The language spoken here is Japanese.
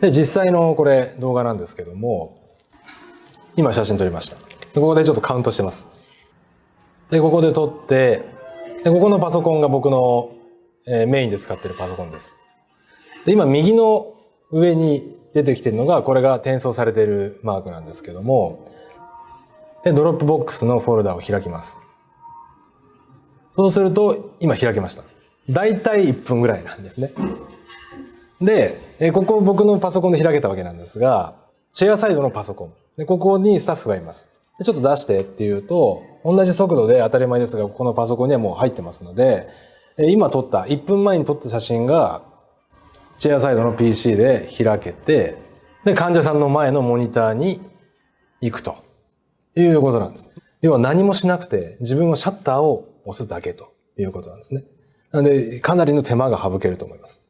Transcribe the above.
で、実際のこれ動画なんですけども、今写真撮りました。でここでちょっとカウントしてます。で、ここで撮って、で、ここのパソコンが僕の、えーメインで使ってるパソコンです。で、今右の上に出てきてるのが、これが転送されてるマークなんですけども、で、 Dropbox のフォルダを開きます。そうすると、今開けました。だいたい1分ぐらいなんですね。で、えーここ僕のパソコンで開けたわけなんですが、シェアサイドのパソコン。で、ここにスタッフがいます。でちょっと出してっていうと、同じ速度で当たり前ですが、ここのパソコンにはもう入ってますので、えー今撮った、1分前に撮った写真が、シェアサイドの PC で開けて、で、患者さんの前のモニターに行くということなんです。要は何もしなくて、自分はシャッターを押すだけということなんですね。なので、かなりの手間が省けると思います。